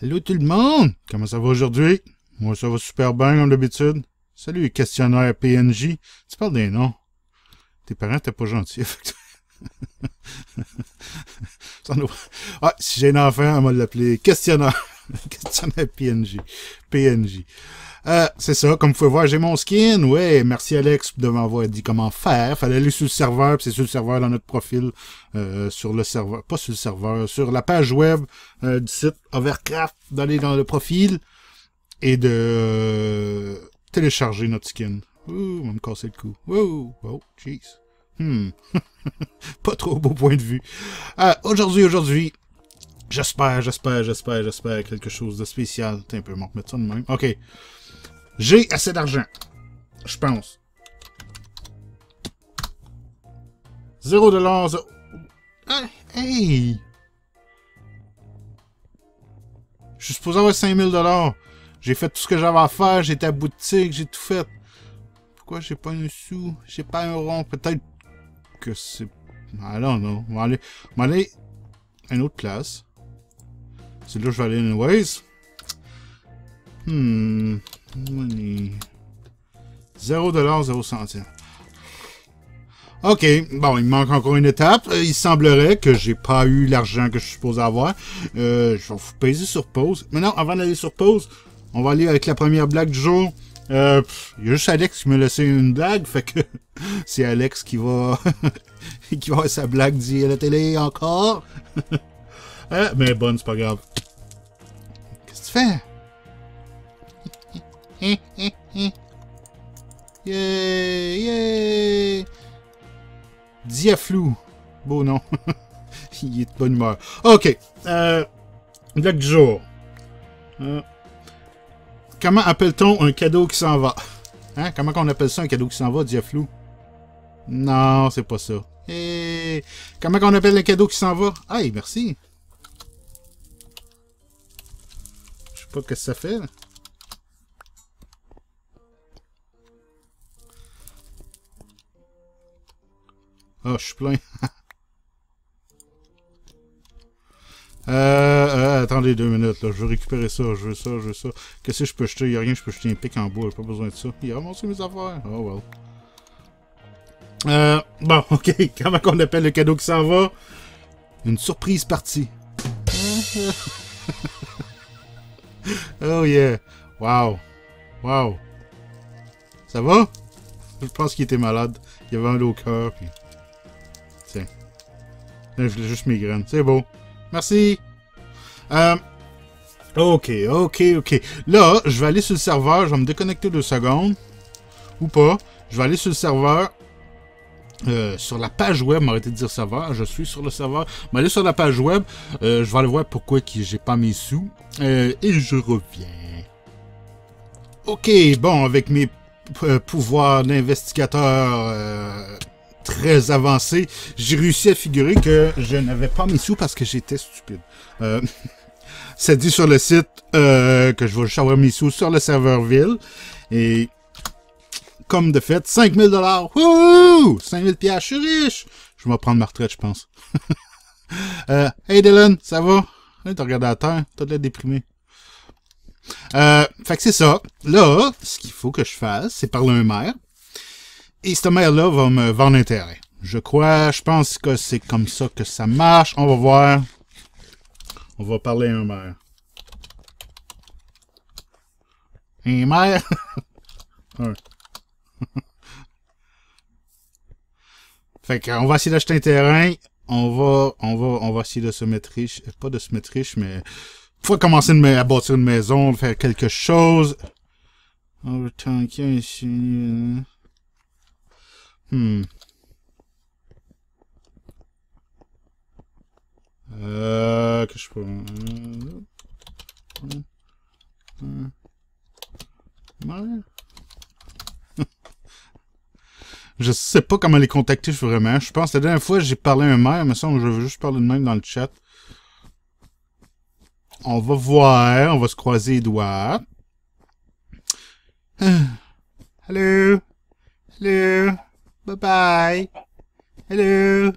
Allô tout le monde! Comment ça va aujourd'hui? Moi ça va super bien comme d'habitude. Salut questionnaire PNJ. Tu parles des noms? Tes parents étaient pas gentils ah, si j'ai un enfant, on va l'appeler questionnaire. questionnaire PNJ. PNJ. Euh, c'est ça, comme vous pouvez voir, j'ai mon skin. Ouais, merci Alex de m'avoir dit comment faire. Fallait aller sur le serveur, puis c'est sur le serveur dans notre profil, euh, sur le serveur, pas sur le serveur, sur la page web euh, du site Overcraft, d'aller dans le profil et de euh, télécharger notre skin. Ouh, on va me casser le cou. Ouh, oh, jeez. Hmm. pas trop beau point de vue. Aujourd'hui, aujourd'hui, j'espère, j'espère, j'espère, j'espère quelque chose de spécial. T'es un peu, on va remettre ça de même. Ok. J'ai assez d'argent. Je pense. Zéro dollar. zéro- Ah, hey! Je suis supposé avoir 5000 dollars. J'ai fait tout ce que j'avais à faire. J'étais à boutique. J'ai tout fait. Pourquoi j'ai pas un sou? J'ai pas un rond. Peut-être que c'est... I don't know. On va aller... On va aller à une autre place. C'est là que je vais aller anyways. Hmm... Money... 0 0 centimes. Ok, bon, il me manque encore une étape. Euh, Il semblerait que j'ai pas eu l'argent que je suis supposé avoir. Euh, je vais vous peser sur pause. Mais non, avant d'aller sur pause, on va aller avec la première blague du jour. Euh, Il y a juste Alex qui m'a laissé une blague, fait que c'est Alex qui va qui va avoir sa blague dit à la télé encore. Ah, mais bonne, c'est pas grave. Qu'est-ce que tu fais? yeah, yeah. Diaflou. Beau nom. Il est de bonne humeur. Ok. Euh, blague du jour. Euh, comment appelle-t-on un cadeau qui s'en va? Hein? Comment qu'on appelle ça un cadeau qui s'en va, Diaflou? Non, c'est pas ça. Eh, Comment qu'on appelle un cadeau qui s'en va? Hey, merci. Sais pas ce que ça fait. Ah, je suis plein. euh, euh, attendez deux minutes, là. Je veux récupérer ça, je veux ça, je veux ça. Qu'est-ce que je peux jeter? Il a rien, je peux jeter un pic en bois, pas besoin de ça. Il a ramassé mes affaires. Oh well. Euh, bon, ok. Comment qu'on appelle le cadeau qui s'en va? Une surprise partie. oh yeah. Wow. Wow. Ça va? Je pense qu'il était malade. Il avait un au cœur, puis... Tiens. Je voulais juste mes graines. C'est beau. Merci. Euh... Ok, ok, ok. Là, je vais aller sur le serveur. Je vais me déconnecter deux secondes. Ou pas. Je vais aller sur le serveur. Euh, sur la page web, m'arrêtez de dire serveur, je suis sur le serveur. Aller sur la page web, euh, je vais aller voir pourquoi j'ai pas mes sous. Euh, et je reviens. Ok, bon, avec mes pouvoirs d'investigateur très avancés, j'ai réussi à figurer que je n'avais pas mes sous parce que j'étais stupide. Ça dit sur le site que je vais juste avoir mes sous sur le serveur ville. Et comme de fait, 5000 dollars. Wouhou! 5000 pièces, je suis riche. Je vais prendre ma retraite, je pense. euh, hey Dylan, ça va? Hey, T'as regardé à terre, t'as l'air déprimé. Euh, fait que c'est ça. Là, ce qu'il faut que je fasse, c'est parler à un maire. Et ce maire-là va me vendre un terrain. Je crois, je pense que c'est comme ça que ça marche. On va voir. On va parler à un maire. Un maire? fait qu'on va essayer d'acheter un terrain. On va, on va, on va essayer de se mettre riche. Euh, Pas de se mettre riche, mais faut commencer à bâtir une maison, faire quelque chose. On va tanker ici. Hmm. Euh, que je peux. Je sais pas comment les contacter vraiment. Je pense que la dernière fois j'ai parlé à un maire, mais ça, je veux juste parler de même dans le chat. On va voir, on va se croiser les doigts. Hello? Hello? Bye bye? Hello?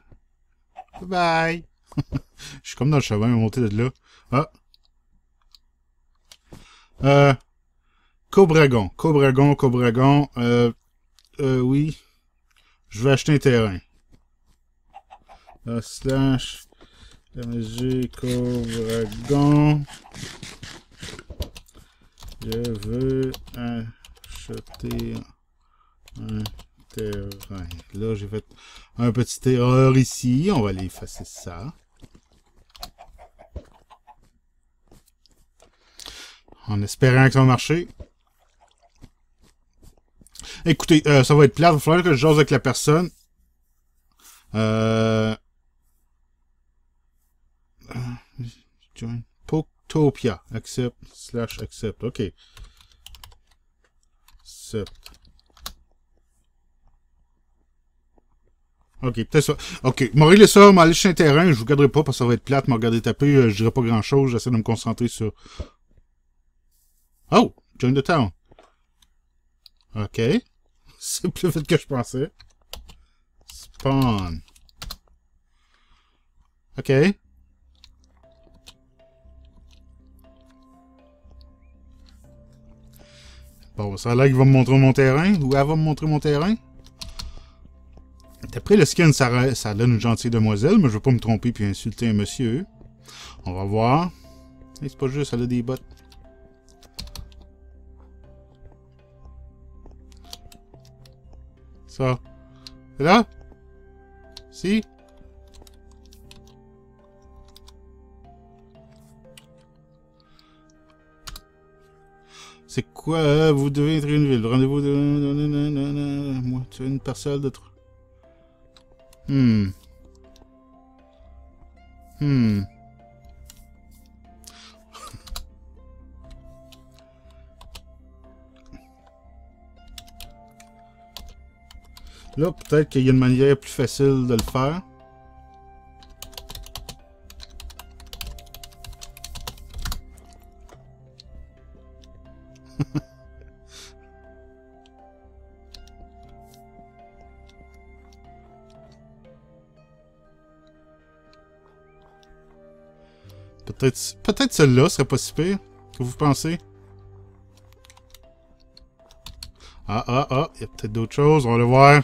Bye bye? Je suis comme dans le chemin, monter de là. Ah! Euh, Cobragon, Cobragon, Cobragon. Euh, euh, oui. Je vais acheter un terrain. Euh, slash MG Cobragon. Je veux acheter un terrain. Là, j'ai fait un petit erreur ici. On va aller effacer ça. En espérant que ça va marcher. Écoutez, euh, ça va être plat. Il va falloir que je jose avec la personne. Euh... Join. Poktopia. Accept. Slash accept. OK. Accept. OK, peut-être ça. OK, m'a réglé ça, m'a allé chez un terrain, je vous garderai pas parce que ça va être plate, m'a regardé taper, euh, je dirai pas grand chose, j'essaie de me concentrer sur. Oh! Join the town. OK. C'est plus vite que je pensais. Spawn. OK. Bon, ça a l'air qu'il va me montrer mon terrain. Ou elle va me montrer mon terrain. D'après le skin, ça, ça donne une gentille demoiselle, mais je veux pas me tromper puis insulter un monsieur. On va voir. c'est pas juste, elle a des bottes. Là? Si? C'est quoi? Vous devez être une ville. Rendez-vous de... Moi, tu as une parcelle de... Hmm. Hmm. Là, peut-être qu'il y a une manière plus facile de le faire. peut-être peut-être celle-là serait pas si pire. Que vous pensez? Ah, ah, ah, il y a peut-être d'autres choses, on va le voir.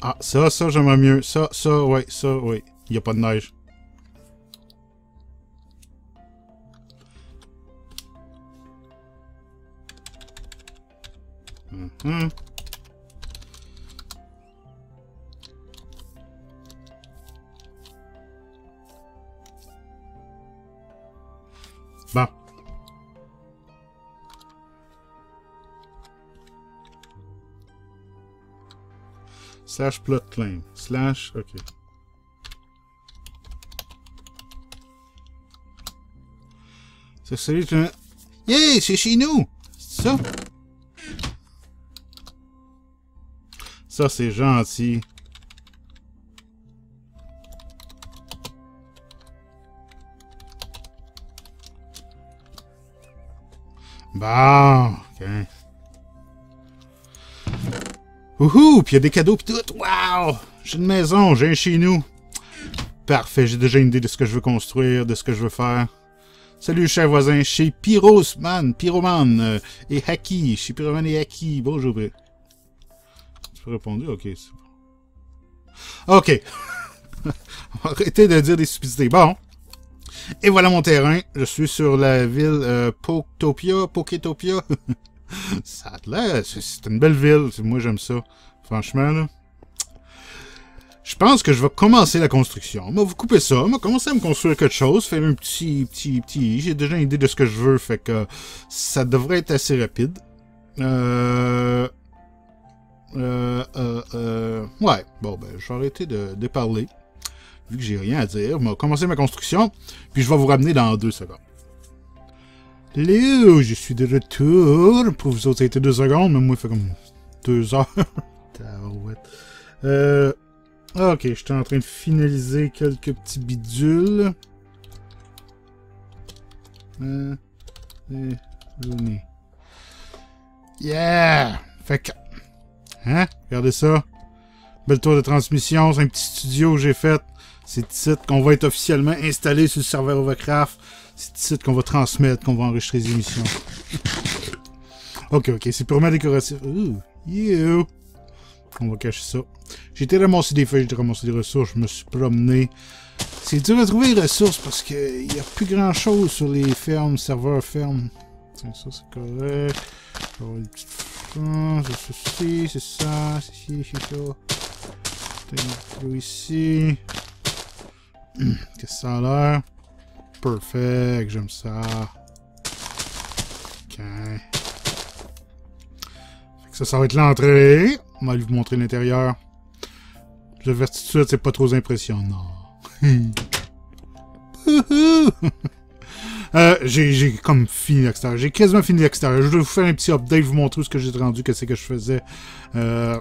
Ah, ça, ça, j'aimerais mieux. Ça, ça, ouais, ça, ouais. Il n'y a pas de neige. Mm Bon. Slash plot claim. Slash, ok. C'est celui que... Yeah, c'est chez nous! Ça? Ça, c'est gentil. Bon, ok. Wouhou! Puis il y a des cadeaux pis tout. Waouh! J'ai une maison, j'ai un chez nous. Parfait, j'ai déjà une idée de ce que je veux construire, de ce que je veux faire. Salut, cher voisin, chez Pyrosman, Pyroman euh, et Haki. Chez Pyroman et Haki. Bonjour. Tu peux répondre? Ok. Ok. Arrêtez de dire des stupidités. Bon. Et voilà mon terrain. Je suis sur la ville euh, Poketopia. Poketopia. ça a. C'est une belle ville. Moi, j'aime ça. Franchement, là. Je pense que je vais commencer la construction. On va vous couper ça. On va commencer à me construire quelque chose. Faire un petit, petit, petit... J'ai déjà une idée de ce que je veux. Fait que ça devrait être assez rapide. Euh... Euh, euh, euh... Ouais. Bon, ben, je vais arrêter de, de parler. Vu que j'ai rien à dire. On va commencer ma construction. Puis je vais vous ramener dans deux secondes. Hello, je suis de retour. Pour vous autres, ça a été deux secondes, mais moi, il fait comme deux heures. euh, ok, j'étais en train de finaliser quelques petits bidules. Euh, yeah! Fait que... Hein? Regardez ça. Belle tour de transmission. C'est un petit studio que j'ai fait. C'est ici qu'on va être officiellement installé sur le serveur Overcraft. C'est ici qu'on va transmettre, qu'on va enregistrer les émissions. ok, ok, c'est purement décoratif. Ouh, you! On va cacher ça. J'ai été ramasser des feuilles, j'ai ramassé des ressources, je me suis promené. C'est dur à trouver les ressources parce qu'il n'y a plus grand chose sur les fermes, serveurs fermes. Ça c'est correct. Une petite c'est ceci, c'est ça, c'est ci, c'est ça. Peut ici. Qu'est-ce que ça a l'air? Perfect, j'aime ça. Ok. Ça, ça va être l'entrée. On va aller vous montrer l'intérieur. Le vertitude, c'est pas trop impressionnant. euh, j'ai comme fini l'extérieur. J'ai quasiment fini l'extérieur. Je vais vous faire un petit update, vous montrer ce que j'ai rendu, que c'est que je faisais. Euh...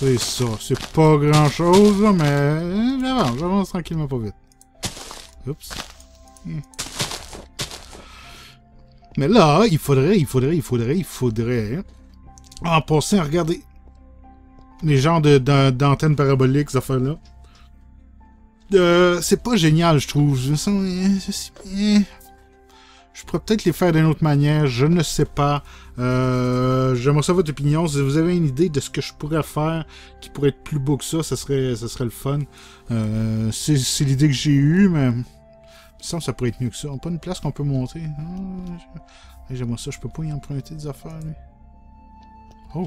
C'est ça. C'est pas grand chose, là, mais j'avance. J'avance tranquillement pas vite. Oups. Mais là, il faudrait, il faudrait, il faudrait, il faudrait... En passant à regarder les genres d'antennes paraboliques, ces affaires-là. Euh, c'est pas génial, je trouve. Sens... Je pourrais peut-être les faire d'une autre manière, je ne sais pas. Euh, J'aimerais savoir votre opinion. Si vous avez une idée de ce que je pourrais faire qui pourrait être plus beau que ça, ça serait, ça serait le fun. Euh, c'est l'idée que j'ai eue, mais... Que ça pourrait être mieux que ça. On pas une place qu'on peut monter. Ah, J'aimerais ça, je peux pas y emprunter des affaires, lui. Oh!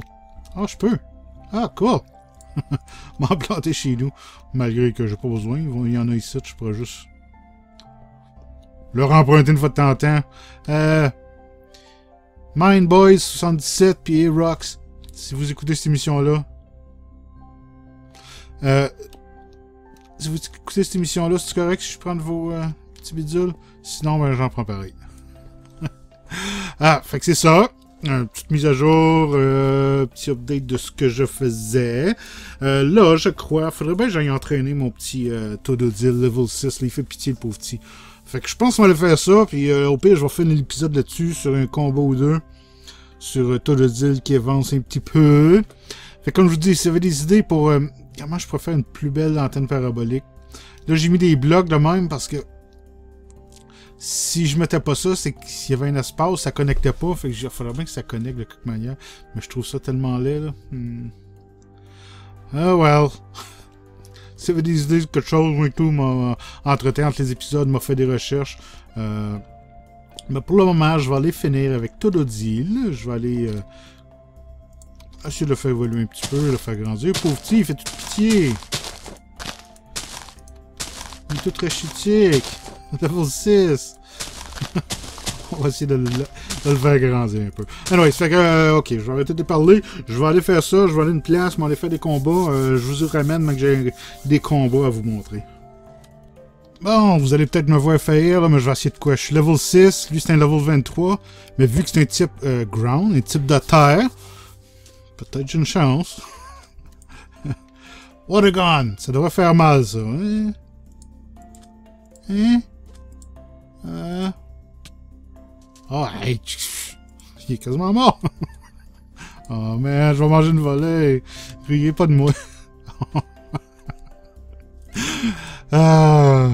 Ah, je peux! Ah, cool! M'en planter chez nous. Malgré que j'ai pas besoin. Il y en a ici, je pourrais juste... Leur emprunter une fois de temps en temps. Euh... Mind Boys 77 puis Rocks. Si vous écoutez cette émission-là. Euh... Si vous écoutez cette émission-là, c'est correct si je prends vos euh, petits bidules? Sinon, ben, j'en prends pareil. ah, fait que c'est ça. Une petite mise à jour, euh, petit update de ce que je faisais. Euh, là, je crois, faudrait bien que j'aille entraîner mon petit euh, Tododil level 6. il fait pitié, le pauvre petit. Fait que je pense qu'on va aller faire ça, puis euh, au pire, je vais faire un épisode là-dessus sur un combo ou deux. Sur euh, Tododil qui avance un petit peu. Fait que comme je vous dis, si vous avez des idées pour euh, comment je pourrais faire une plus belle antenne parabolique? Là, j'ai mis des blocs de même parce que si je mettais pas ça, c'est que s'il y avait un espace, ça connectait pas. Fait que il faudrait bien que ça connecte de quelque manière. Mais je trouve ça tellement laid, là. Hmm. Ah, well. si vous avez des idées quelque chose, moi et tout, m'a entre-temps, entre les épisodes, m'a fait des recherches. Euh... Mais pour le moment, je vais aller finir avec Tododil. Je vais aller... Euh... essayer de le faire évoluer un petit peu, le faire grandir. Pauvre petit, il fait toute pitié. Il est tout rachitique. Level 6. On va essayer de le, faire grandir un peu. Anyway, ça fait que, euh, ok, je vais arrêter de parler. Je vais aller faire ça. Je vais aller une place, aller faire des combats. Euh, je vous ramène, mais que j'ai des combats à vous montrer. Bon, vous allez peut-être me voir faillir, là, mais je vais essayer de quoi? Je suis level 6, lui c'est un level 23. Mais vu que c'est un type euh, ground, un type de terre, peut-être j'ai une chance. What! Ça devrait faire mal, ça. Hein? Hein? Euh... Oh, hey, il est quasiment mort. oh, man, je vais manger une volée. Riez pas de moi. ah.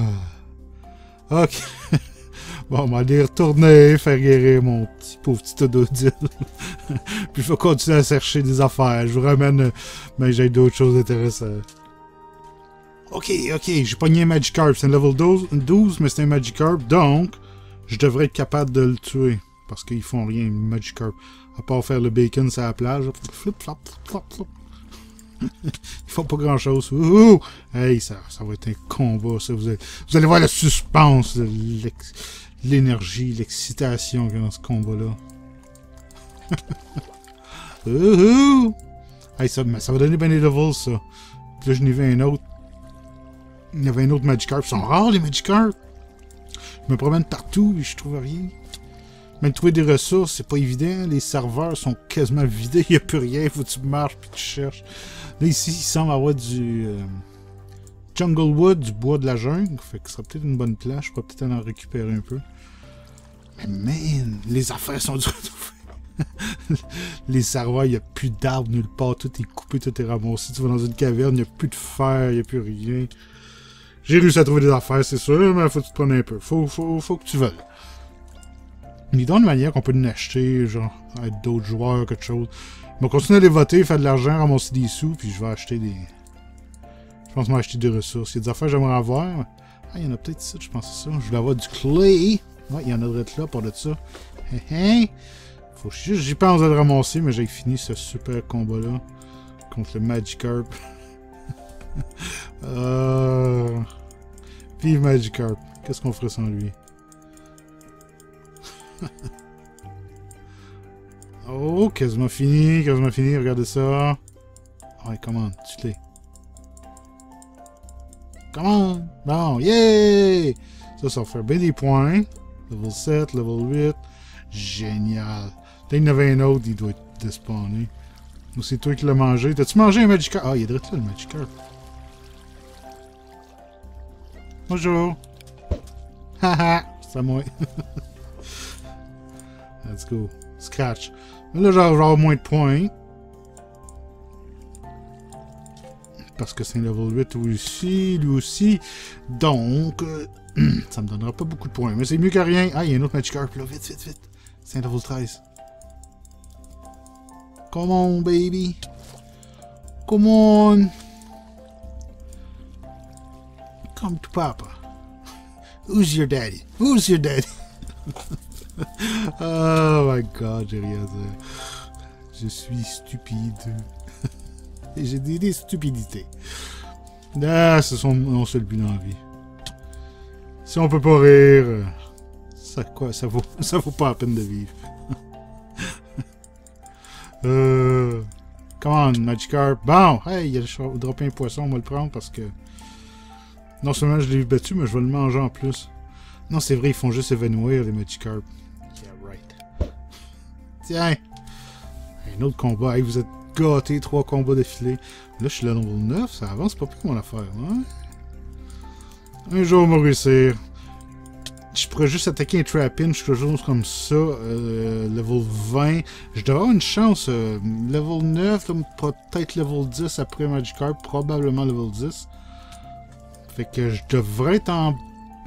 Ok. Bon, on va aller retourner, faire guérir mon petit pauvre petit Ododil. Puis il faut continuer à chercher des affaires. Je vous ramène, mais j'ai d'autres choses intéressantes. Ok, ok, j'ai pogné un Magikarp. C'est un level 12, 12 mais c'est un Magikarp. Donc, je devrais être capable de le tuer. Parce qu'ils font rien, Magikarp. À part faire le bacon sur la plage. Flip, flop, flop, flop. Ils font pas grand chose. Ouh! Hey, ça, ça va être un combat, ça. Vous allez, voir le suspense, l'énergie, l'excitation dans ce combat-là. Ouh! Hey, ça, ça va donner bien des levels, ça. Là, je n'ai vu un autre. Il y avait un autre Magikarp. Ils sont rares, les Magikarp. Je me promène partout et je trouve rien. Même trouver des ressources, c'est pas évident. Les serveurs sont quasiment vidés. Il n'y a plus rien. Faut que tu marches puis tu cherches. Là, ici, il semble avoir du... Euh, jungle Wood, du bois de la jungle. Fait que ce sera peut-être une bonne place. Je pourrais peut-être en récupérer un peu. Mais man, les affaires sont dures à trouver. les serveurs, il n'y a plus d'arbres nulle part. Tout est coupé, tout est ramassé. Tu vas dans une caverne, il n'y a plus de fer, il n'y a plus rien. J'ai réussi à trouver des affaires, c'est sûr, mais faut que tu te prennes un peu. Faut, faut, faut que tu veuilles. Mais dans une manière qu'on peut en acheter, genre, avec d'autres joueurs, quelque chose. Je vais continuer à les voter, faire de l'argent, ramasser des sous, puis je vais acheter des... Je pense que des ressources. Il y a des affaires que j'aimerais avoir. Ah, il y en a peut-être ici, je pense ça. Je voulais avoir du clay. Ouais, il y en a de là pour de ça. Faut juste, j'y pense à le ramasser, mais j'ai fini ce super combat-là contre le Magikarp. euh... Vive Magikarp. Qu'est-ce qu'on ferait sans lui? oh, quasiment fini, quasiment fini, regardez ça. Ouais, comment, tu l'es. Comment? Bon, yeah! Ça, ça fait bien des points. Level 7, level 8. Génial. Peut-être qu'il y en autre, il doit être despawné. C'est toi qui l'as mangé. T'as-tu mangé un Magikarp? Ah, il est direct là, le Magikarp. Bonjour. Haha, c'est à moi. Let's go. Scratch. Mais là, j'aurai moins de points. Parce que c'est un level 8 aussi, lui aussi. Donc, euh, ça me donnera pas beaucoup de points. Mais c'est mieux que rien. Ah, il y a un autre Magikarp là. Vite, vite, vite. C'est un level 13. Come on, baby. Come on. Come to Papa. Who's your daddy? Who's your daddy? oh my god, j'ai rien. Je suis stupide. Et j'ai dit des stupidités. Ah, ce sont mon seul but dans la vie. Si on peut pas rire, ça quoi, ça vaut, ça vaut pas la peine de vivre. euh, come on, Magikarp. Bon, hey, il a droppé un poisson, on va le prendre parce que non seulement je l'ai battu, mais je vais le manger en plus. Non, c'est vrai, ils font juste évanouir les Magikarp. Yeah, right. Tiens, un autre combat. Hey, vous êtes gâtés, trois combats défilés. Là, je suis le niveau 9, ça avance pas plus mon affaire, hein? Un jour, on va réussir. Je pourrais juste attaquer un Trapinch, quelque chose comme ça, euh, level 20. Je devrais avoir une chance. Euh, level 9, peut-être level 10 après Magikarp, probablement level 10. Que je devrais être en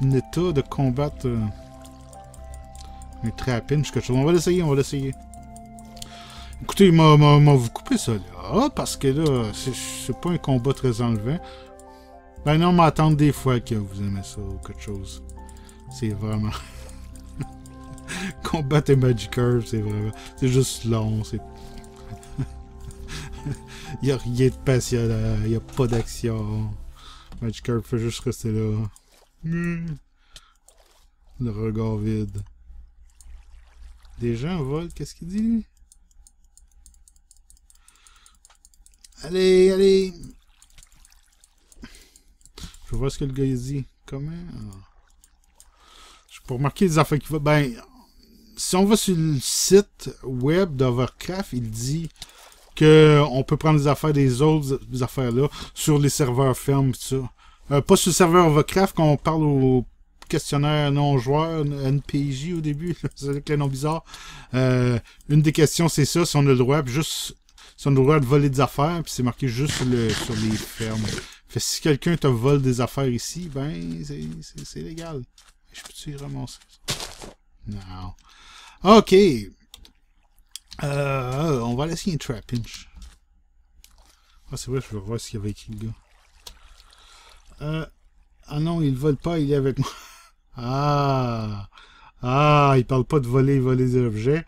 état de combattre euh, un quelque chose. On va l'essayer, on va l'essayer. Écoutez, m'a vous couper ça là, parce que là, c'est pas un combat très enlevant. Ben non, m'attendre des fois que vous aimez ça ou quelque chose. C'est vraiment... Combattre un Magikarp, c'est vraiment... C'est juste long, il n'y a rien de passionnant, il n'y a pas d'action. Magikarp fait juste rester là. Le regard vide. Des gens volent, qu'est-ce qu'il dit? Allez, allez! Je voir ce que le gars dit. Comment? Je peux remarquer des affaires qui vont. Ben, si on va sur le site web d'Overcraft, il dit que on peut prendre des affaires des autres affaires là sur les serveurs fermes ça. Euh, pas sur le serveur Overcraft quand on parle au questionnaire non joueur NPJ au début, c'est avec les noms bizarres. Euh, une des questions c'est ça, si on a le droit, juste si on a le droit de voler des affaires, puis c'est marqué juste sur, le, sur les fermes. Fait si quelqu'un te vole des affaires ici, ben c'est légal. Je peux-tu y ramasser Non. Ok. Euh, on va laisser un trap inch. Ah, c'est vrai, je vais voir ce qu'il y avait écrit, le gars. Euh, ah non, il vole pas, il est avec moi. Ah! Ah, il parle pas de voler, voler des objets.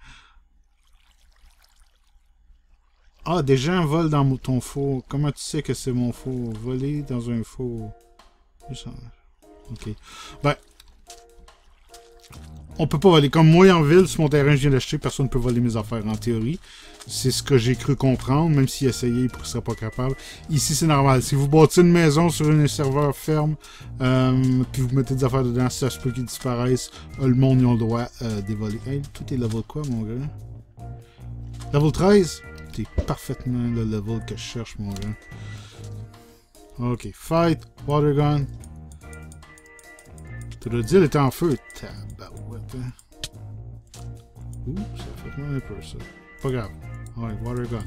Ah, des gens volent dans ton faux. Comment tu sais que c'est mon faux? Voler dans un faux. Ok. Ben. On peut pas voler. Comme moi en ville, sur mon terrain, je viens d'acheter, personne ne peut voler mes affaires en théorie. C'est ce que j'ai cru comprendre, même s'il essayait, il ne serait pas capable. Ici, c'est normal. Si vous bâtissez une maison sur un serveur ferme, euh, puis vous mettez des affaires dedans, ça se peut qu'ils disparaissent. Euh, le monde, ils ont le droit euh, d'évoler. Hey, tout est level quoi, mon gars? Level 13? parfaitement le level que je cherche, mon gars. Ok, fight, water gun. Tu le il était en feu. Tabarouette. Hein? Ouh, ça fait mal un peu ça. Pas grave. Ouais, water gun.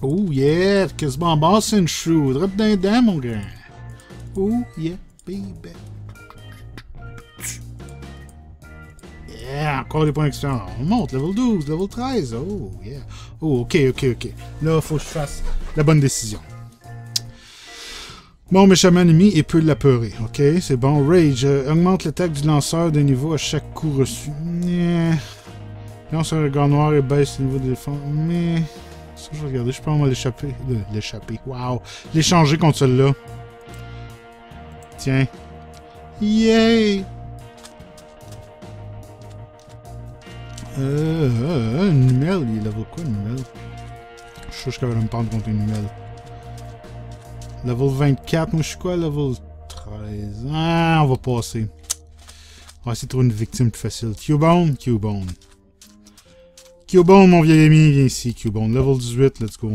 Oh yeah, quasiment basse une chou. Drop d'un dent, mon grand. Oh yeah, baby. Yeah, encore des points d'expérience. On monte, level 12, level 13. Oh yeah. Oh, ok, ok, ok. Là, faut que je fasse la bonne décision. Bon, méchant ennemi et peut l'apeurer. Ok, c'est bon. Rage euh, augmente l'attaque du lanceur de niveau à chaque coup reçu. Lance un regard noir et baisse le niveau de défense. Mais. Ça, je vais regarder. Je peux pas l'échapper. L'échapper. Wow. L'échanger contre celui-là. Tiens. Yay! Euh, euh, une numelle. Il level quoi, une numelle? Je suis je vais me prendre contre une numelle. Level 24. Moi, je suis quoi, level 13? Ah, on va passer. On va essayer de trouver une victime plus facile. Cubone? Cubone. Cubone, mon vieil ami, viens ici, Cubone. Level 18, let's go.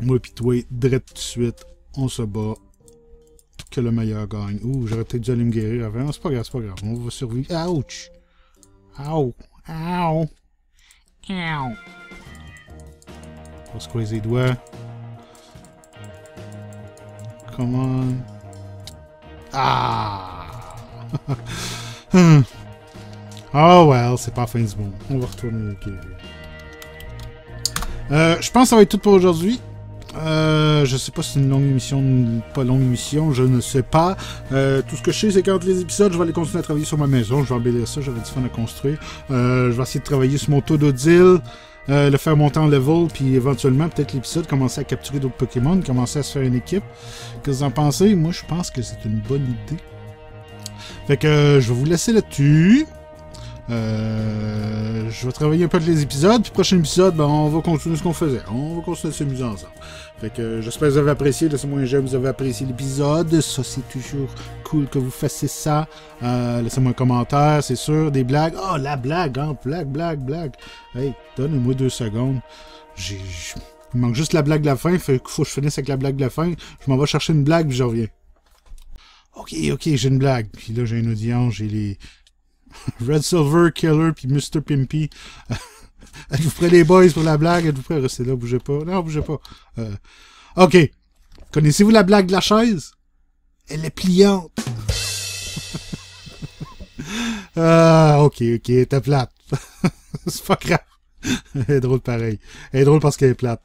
Moi pis toi, direct tout de suite, on se bat. Que le meilleur gagne. Ouh, j'aurais peut-être dû aller me guérir avant. C'est pas grave, c'est pas grave. On va survivre. Ouch! Ow! Ow! Ow! On se croiser les doigts. Come on. Ah! oh well, c'est pas fin du monde. On va retourner. Euh, je pense que ça va être tout pour aujourd'hui. Euh, je sais pas si c'est une longue émission ou pas longue émission, je ne sais pas. Euh, tout ce que je sais, c'est qu'entre les épisodes, je vais aller continuer à travailler sur ma maison. Je vais embellir ça, j'avais du fun à construire. Je vais essayer de travailler sur mon taux d'odile, le faire monter en level, puis éventuellement, peut-être l'épisode, commencer à capturer d'autres Pokémon, commencer à se faire une équipe. Qu'est-ce que vous en pensez? Moi, je pense que c'est une bonne idée. Fait que je vais vous laisser là-dessus. Euh, je vais travailler un peu les épisodes, puis prochain épisode, ben, on va continuer ce qu'on faisait. On va continuer à s'amuser ensemble. Fait que euh, j'espère que vous avez apprécié. Laissez-moi un j'aime, vous avez apprécié l'épisode. Ça, c'est toujours cool que vous fassiez ça. Euh, Laissez-moi un commentaire, c'est sûr. Des blagues. Oh, la blague, hein. Blague, blague, blague. Hey, donnez-moi deux secondes. J'ai. Il manque juste la blague de la fin. Fait qu'il faut que je finisse avec la blague de la fin. Je m'en vais chercher une blague, puis je reviens. Ok, ok, j'ai une blague. Puis là, j'ai une audience, j'ai les. Red Silver Killer puis Mr. Pimpy. Êtes-vous prêts les boys pour la blague? Êtes-vous prêts? À rester là? Bougez pas. Non, bougez pas. Euh, ok. Connaissez-vous la blague de la chaise? Elle est pliante. ah, ok, ok, t'es plate. C'est pas grave. Elle est drôle pareil. Elle est drôle parce qu'elle est plate.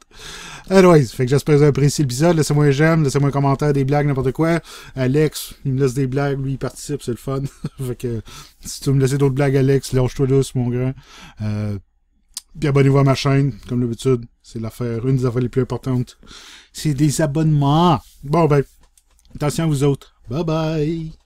Anyways, fait que j'espère que vous avez apprécié l'épisode. Laissez-moi un j'aime, laissez-moi un commentaire, des blagues, n'importe quoi. Alex, il me laisse des blagues, lui il participe, c'est le fun. fait que si tu veux me laisser d'autres blagues, Alex, lâche-toi douce, mon grand. Euh, puis abonnez-vous à ma chaîne, comme d'habitude. C'est l'affaire, une des affaires les plus importantes. C'est des abonnements. Bon ben, attention à vous autres. Bye bye.